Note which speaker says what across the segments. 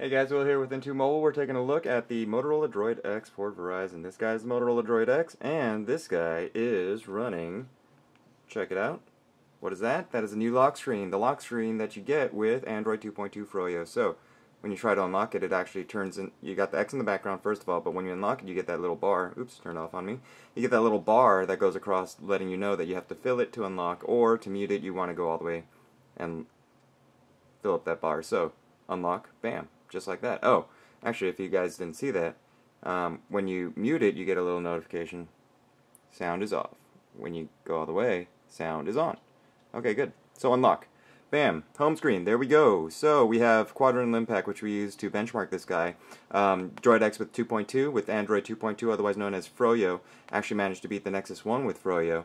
Speaker 1: Hey guys, Will here with IntoMobile. We're taking a look at the Motorola Droid X for Verizon. This guy's the Motorola Droid X, and this guy is running, check it out. What is that? That is a new lock screen, the lock screen that you get with Android 2.2 Froyo. So, when you try to unlock it, it actually turns in, you got the X in the background first of all, but when you unlock it, you get that little bar, oops, turned off on me, you get that little bar that goes across letting you know that you have to fill it to unlock, or to mute it, you want to go all the way and fill up that bar. So, unlock, bam, just like that. Oh, actually, if you guys didn't see that, um, when you mute it, you get a little notification. Sound is off. When you go all the way, sound is on. Okay, good. So unlock. Bam, home screen, there we go. So we have Quadrant Linpack, which we use to benchmark this guy. Um, Droid X with 2.2, with Android 2.2, otherwise known as Froyo, actually managed to beat the Nexus 1 with Froyo.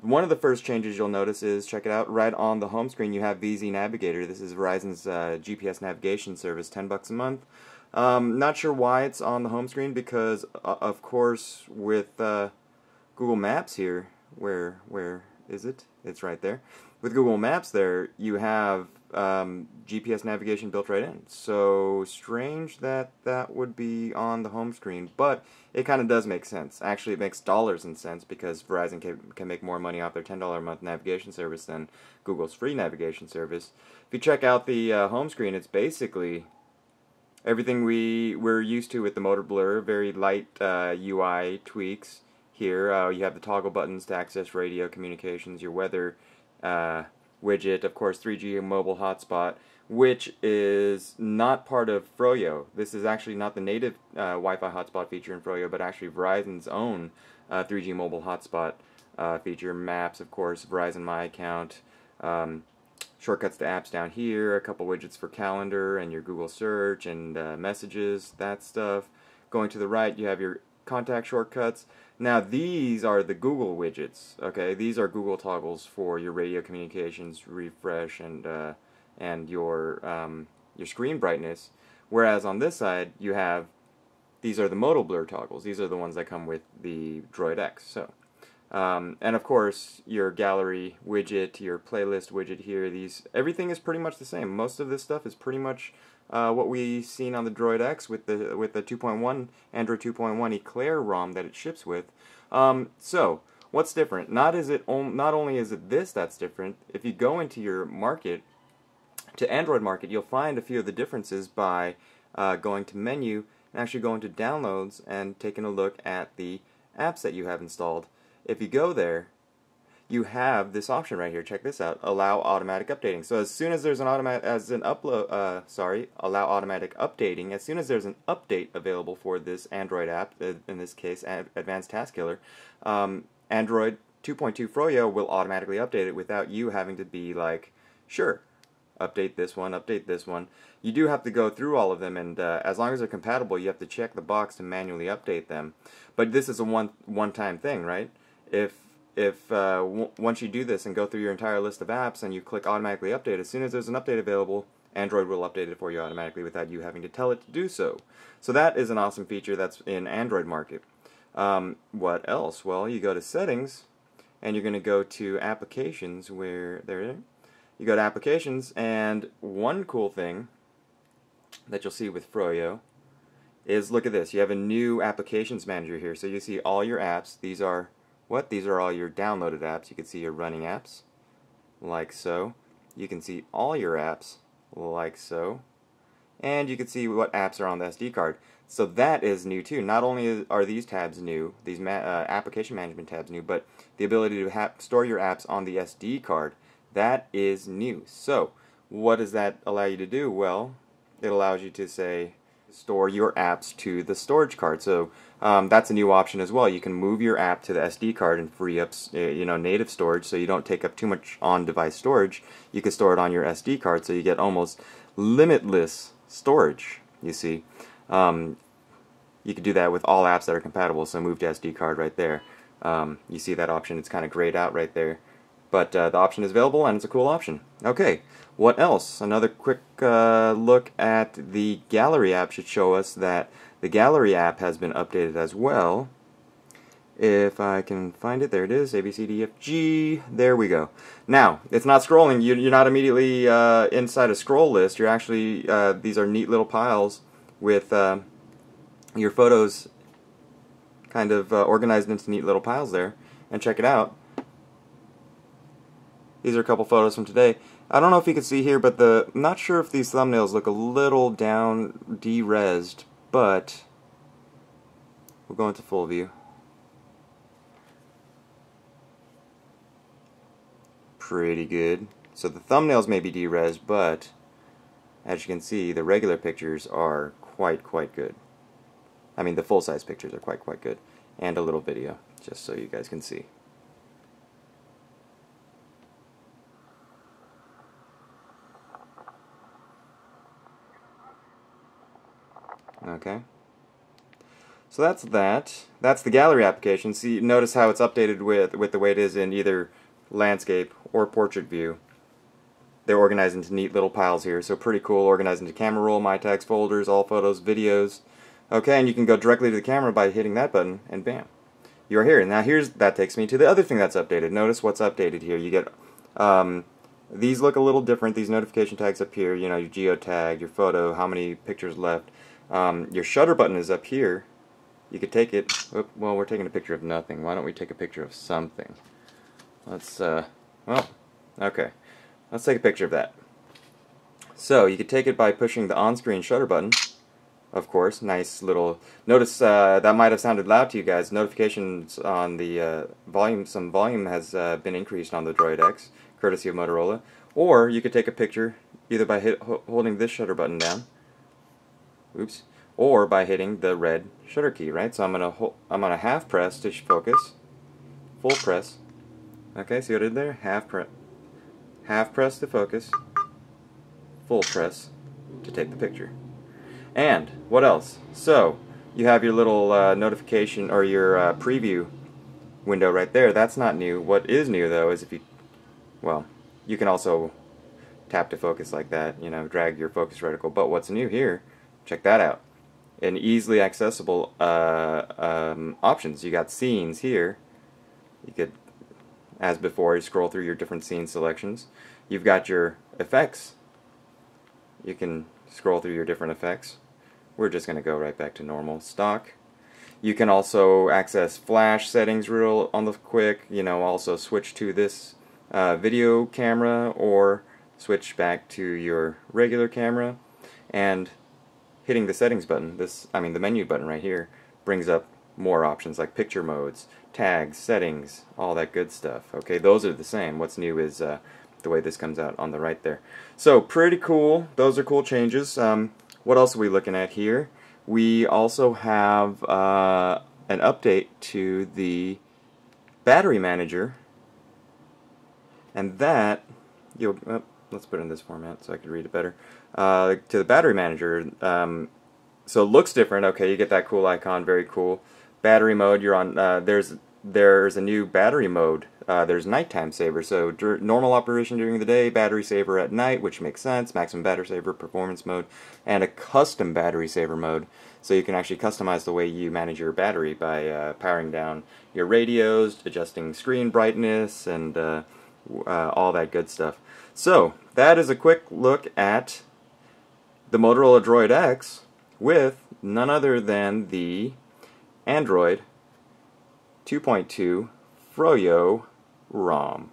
Speaker 1: One of the first changes you'll notice is, check it out, right on the home screen you have VZ Navigator. This is Verizon's uh, GPS navigation service, 10 bucks a month. Um, not sure why it's on the home screen because, uh, of course, with uh, Google Maps here, where where is it? It's right there. With Google Maps there, you have um, GPS navigation built right in. So strange that that would be on the home screen, but it kind of does make sense. Actually, it makes dollars and cents because Verizon can, can make more money off their $10 a month navigation service than Google's free navigation service. If you check out the uh, home screen, it's basically everything we, we're used to with the Motoblur, very light uh, UI tweaks here. Uh, you have the toggle buttons to access radio communications, your weather uh, widget, of course 3G mobile hotspot, which is not part of Froyo. This is actually not the native uh, Wi-Fi hotspot feature in Froyo, but actually Verizon's own uh, 3G mobile hotspot uh, feature. Maps, of course, Verizon My Account, um, shortcuts to apps down here, a couple widgets for calendar and your Google search and uh, messages, that stuff. Going to the right, you have your contact shortcuts. Now these are the Google widgets. Okay, these are Google toggles for your radio communications, refresh, and uh, and your um, your screen brightness. Whereas on this side you have these are the Motoblur toggles. These are the ones that come with the Droid X. So. Um, and of course, your gallery widget, your playlist widget here, these everything is pretty much the same. Most of this stuff is pretty much uh, what we've seen on the Droid X with the with the 2.1 Android 2.1 Eclair ROM that it ships with. Um, so what's different? Not is it on, not only is it this that's different. If you go into your market to Android market, you'll find a few of the differences by uh, going to menu and actually going to downloads and taking a look at the apps that you have installed. If you go there, you have this option right here. Check this out. Allow automatic updating. So as soon as there's an automatic, as an upload, uh, sorry, allow automatic updating. As soon as there's an update available for this Android app, uh, in this case, Advanced Task Killer, um, Android 2.2 Froyo will automatically update it without you having to be like, sure, update this one, update this one. You do have to go through all of them, and uh, as long as they're compatible, you have to check the box to manually update them. But this is a one one-time thing, right? If if uh, once you do this and go through your entire list of apps and you click automatically update, as soon as there's an update available, Android will update it for you automatically without you having to tell it to do so. So that is an awesome feature that's in Android market. Um, what else? Well, you go to settings and you're going to go to applications where there you go to applications and one cool thing that you'll see with Froyo is look at this. You have a new applications manager here. So you see all your apps. These are what? These are all your downloaded apps. You can see your running apps, like so. You can see all your apps, like so. And you can see what apps are on the SD card. So that is new too. Not only are these tabs new, these uh, application management tabs new, but the ability to store your apps on the SD card, that is new. So what does that allow you to do? Well, it allows you to say, store your apps to the storage card. So um, that's a new option as well. You can move your app to the SD card and free up uh, you know native storage so you don't take up too much on-device storage. You can store it on your SD card so you get almost limitless storage, you see. Um, you can do that with all apps that are compatible, so move to SD card right there. Um, you see that option, it's kind of grayed out right there. But uh, the option is available and it's a cool option. Okay, what else? Another quick uh, look at the Gallery app should show us that the Gallery app has been updated as well. If I can find it, there it is, A, B, C, D, F, G. There we go. Now, it's not scrolling. You're not immediately uh, inside a scroll list. You're actually, uh, these are neat little piles with uh, your photos kind of uh, organized into neat little piles there. And check it out. These are a couple photos from today. I don't know if you can see here, but the I'm not sure if these thumbnails look a little down de-resed, but we'll go into full view. Pretty good. So the thumbnails may be de-resed, but as you can see, the regular pictures are quite, quite good. I mean, the full-size pictures are quite, quite good. And a little video, just so you guys can see. Okay. So that's that. That's the gallery application. See, notice how it's updated with, with the way it is in either landscape or portrait view. They're organized into neat little piles here, so pretty cool. Organized into camera roll, my tags folders, all photos, videos. Okay, and you can go directly to the camera by hitting that button, and bam. You're here. Now here's that takes me to the other thing that's updated. Notice what's updated here. You get um, these look a little different. These notification tags up here. You know your geotag, your photo, how many pictures left. Um, your shutter button is up here. You could take it. well, we're taking a picture of nothing. Why don't we take a picture of something? Let's. Uh, well, okay. Let's take a picture of that. So you could take it by pushing the on-screen shutter button. Of course, nice little. Notice uh, that might have sounded loud to you guys. Notifications on the uh, volume, some volume has uh, been increased on the Droid X, courtesy of Motorola. Or you could take a picture either by hit, holding this shutter button down, oops, or by hitting the red shutter key. Right. So I'm gonna hold, I'm gonna half press to focus, full press. Okay, see what I did there? Half press half press to focus, full press to take the picture. And what else? So you have your little uh, notification or your uh, preview window right there. That's not new. What is new though is if you, well, you can also tap to focus like that, you know, drag your focus reticle. But what's new here, check that out. And easily accessible uh, um, options. You got scenes here. You could as before, you scroll through your different scene selections. You've got your effects. You can scroll through your different effects. We're just going to go right back to normal stock. You can also access flash settings real on the quick, you know, also switch to this uh, video camera or switch back to your regular camera and hitting the settings button, this I mean the menu button right here, brings up more options like picture modes, tags, settings, all that good stuff. Okay, those are the same. What's new is uh, the way this comes out on the right there. So pretty cool. Those are cool changes. Um, what else are we looking at here? We also have uh, an update to the battery manager, and that you'll. Oh, let's put it in this format so I can read it better. Uh, to the battery manager, um, so it looks different. Okay, you get that cool icon, very cool battery mode, you're on. Uh, there's there's a new battery mode. Uh, there's nighttime saver. So normal operation during the day, battery saver at night, which makes sense. Maximum battery saver, performance mode, and a custom battery saver mode. So you can actually customize the way you manage your battery by uh, powering down your radios, adjusting screen brightness, and uh, uh, all that good stuff. So that is a quick look at the Motorola Droid X with none other than the Android 2.2 Froyo ROM.